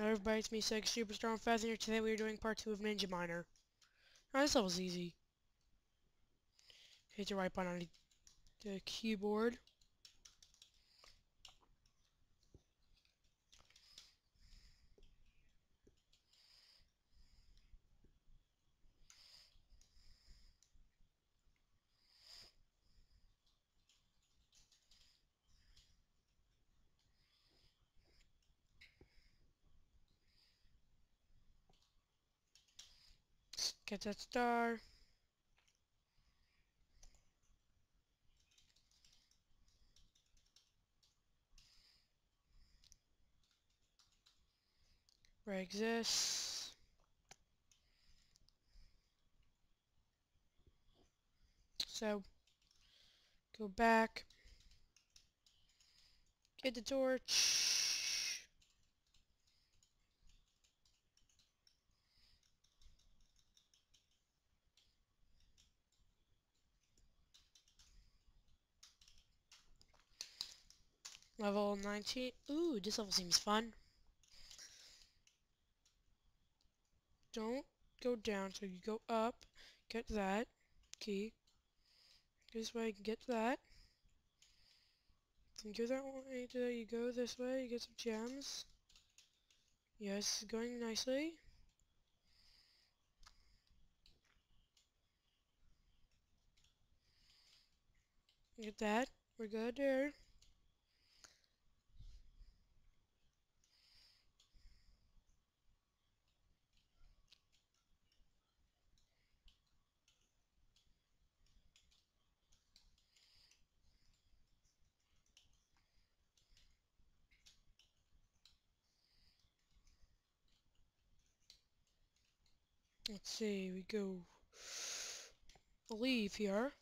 Everybody, it's me, Seg Superstar and Fast, and today we are doing part 2 of Ninja Miner. Now, this level's easy. Hit the right button on the keyboard. Get that star. Where this. So, go back. Get the torch. Level 19. Ooh, this level seems fun. Don't go down, so you go up, get that key. This way, get that. Then go that way, you go this way, you get some gems. Yes, going nicely. Get that. We're good there. See, we go leave here.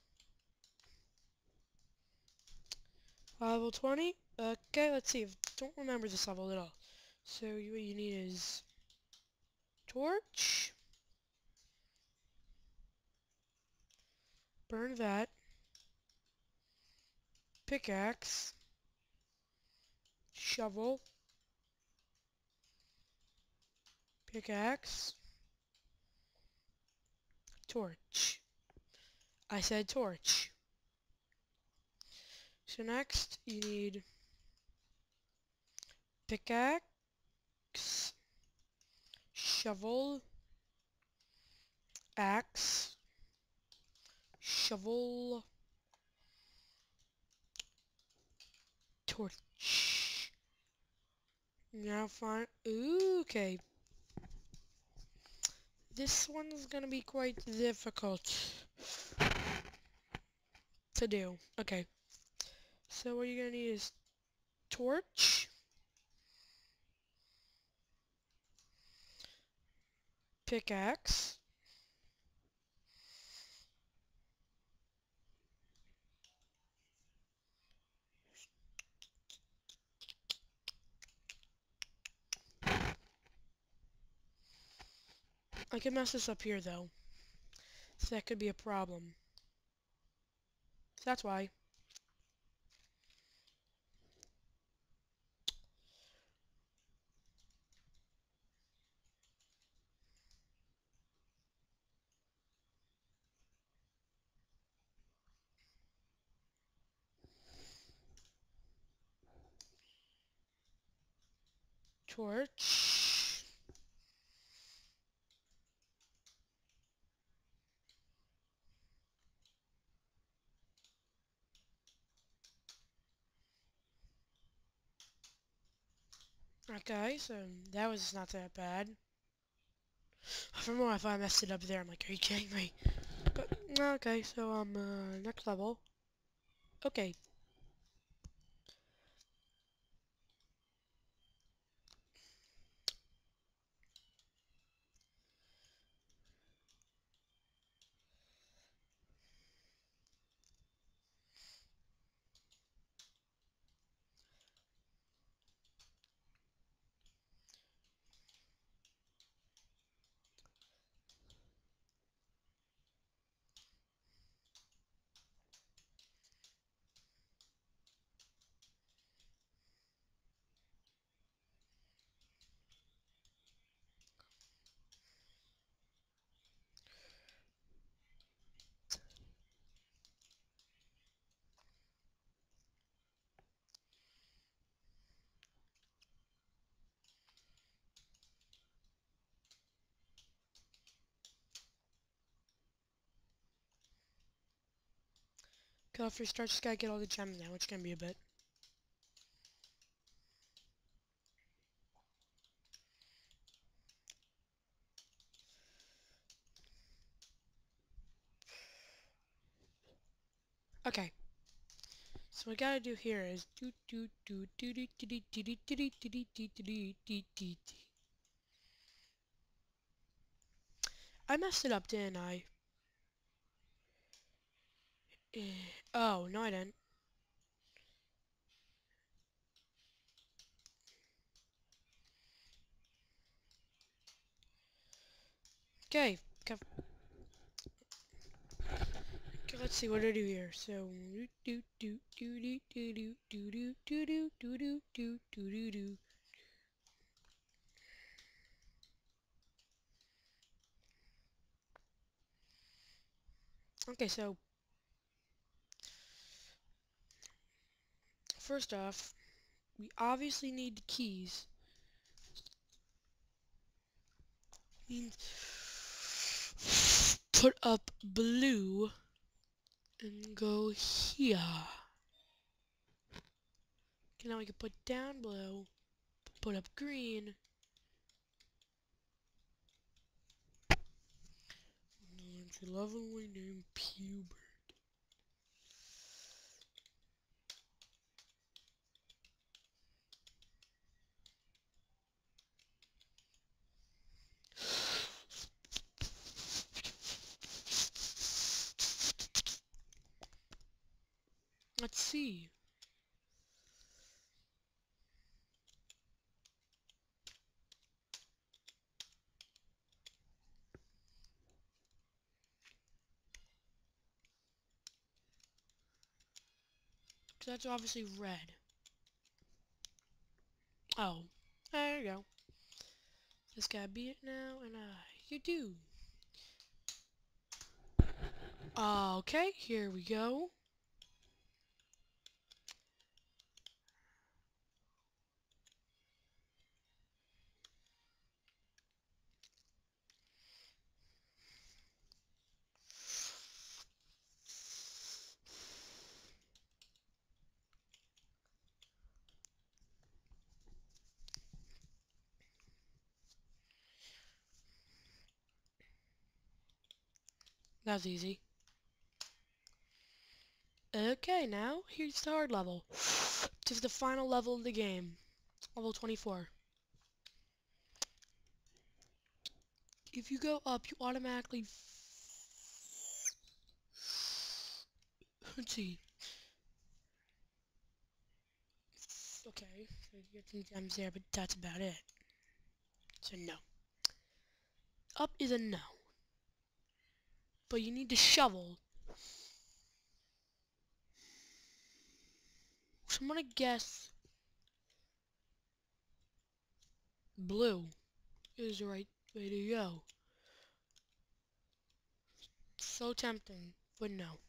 Level 20. Okay, let's see. I don't remember this level at all. So what you need is torch. Burn that. Pickaxe. Shovel. Pickaxe. Torch. I said torch. So next, you need pickaxe, shovel, axe, shovel, torch. Now find, ooh, okay, this one's gonna be quite difficult to do. Okay. So what you're gonna need is torch, pickaxe, I can mess this up here, though. So that could be a problem. That's why. Torch. Okay, so that was not that bad. From what if I messed it up there, I'm like, are you kidding me? But, okay, so, um, uh, next level. Okay, Cause after you start, just gotta get all the gems now, which gonna be a bit. Okay. So what we gotta do here is do do do do do do do do do do do do do do do do do I messed it up, didn't I? Oh, no I didn't. Okay, okay, let's see what I do here. So do do do do do do do do do do do do do do do do. Okay, so first off, we obviously need the keys. Means put up blue and go here. Okay, now we can put down blue, put up green. It's a lovely name, Pubert. Let's see. That's obviously red. Oh, there you go. This gotta be it now, and I, you do. Okay, here we go. That was easy. Okay, now here's the hard level. This is the final level of the game. Level 24. If you go up, you automatically... Let's see. Okay, so you get some gems there, but that's about it. So no. Up is a no. But you need to shovel. So I'm gonna guess blue is the right way to go. So tempting, but no.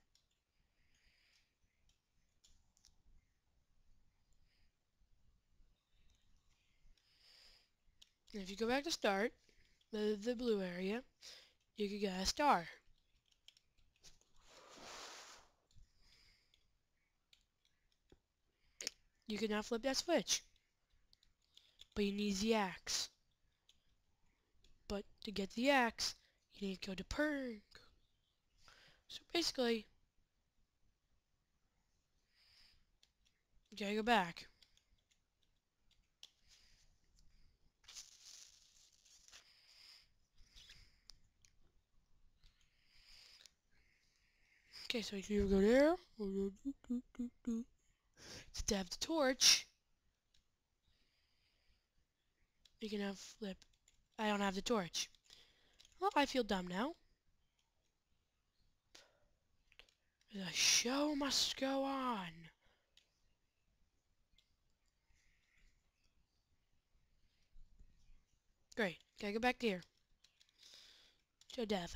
And if you go back to start, the, the blue area, you could get a star. You can now flip that switch. But you need the axe. But to get the axe, you need to go to Perk. So basically, you gotta go back. Okay, so you go there to have the torch, you can have flip. I don't have the torch. Well, I feel dumb now. The show must go on. Great. Gotta go back here. To Death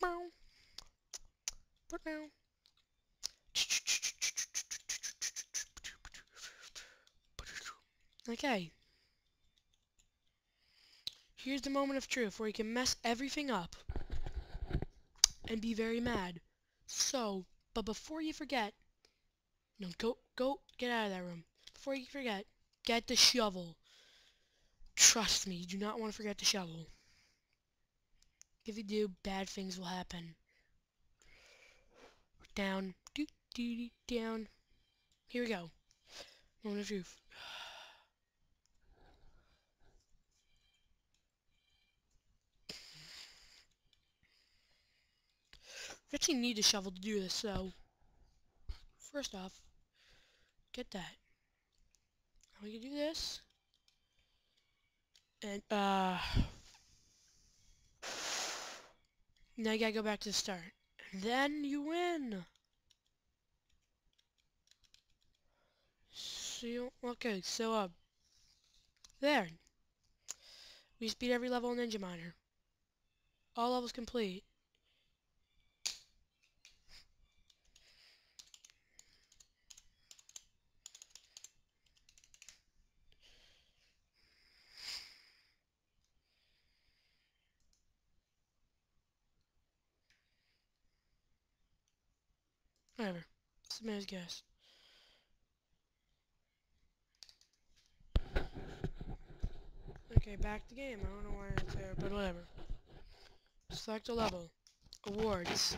Valley. What now? Okay. Here's the moment of truth where you can mess everything up and be very mad. So, but before you forget, no, go, go, get out of that room. Before you forget, get the shovel. Trust me, you do not want to forget the shovel. If you do, bad things will happen. Down, do, do, do, down. Here we go. Moment of truth. We actually need a shovel to do this, so first off, get that. We can do this. And, uh... Now you gotta go back to the start. Then you win! So, okay, so, uh... There. We just beat every level in Ninja Miner. All levels complete. Whatever. It's man's guess. Okay, back to game. I don't know why it's there, but whatever. Select a level. Awards.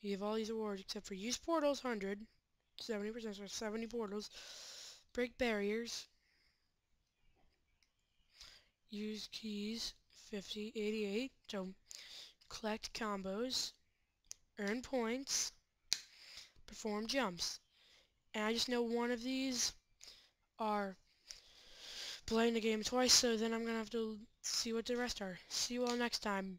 You have all these awards except for use portals, 100. 70%, so 70 portals. Break barriers. Use keys, 50, 88. So, collect combos. Earn points perform jumps. And I just know one of these are playing the game twice, so then I'm going to have to see what the rest are. See you all next time.